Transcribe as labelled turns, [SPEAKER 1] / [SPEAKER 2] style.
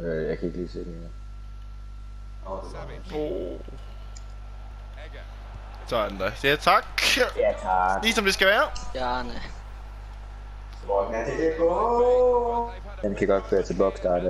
[SPEAKER 1] Øh, jeg kan ikke lige se det mere.
[SPEAKER 2] Oh. Sådan der. Ja, tak.
[SPEAKER 1] Ja, tak.
[SPEAKER 2] Lige som det skal være.
[SPEAKER 3] Gerne.
[SPEAKER 1] Den kan godt føre til boksstart.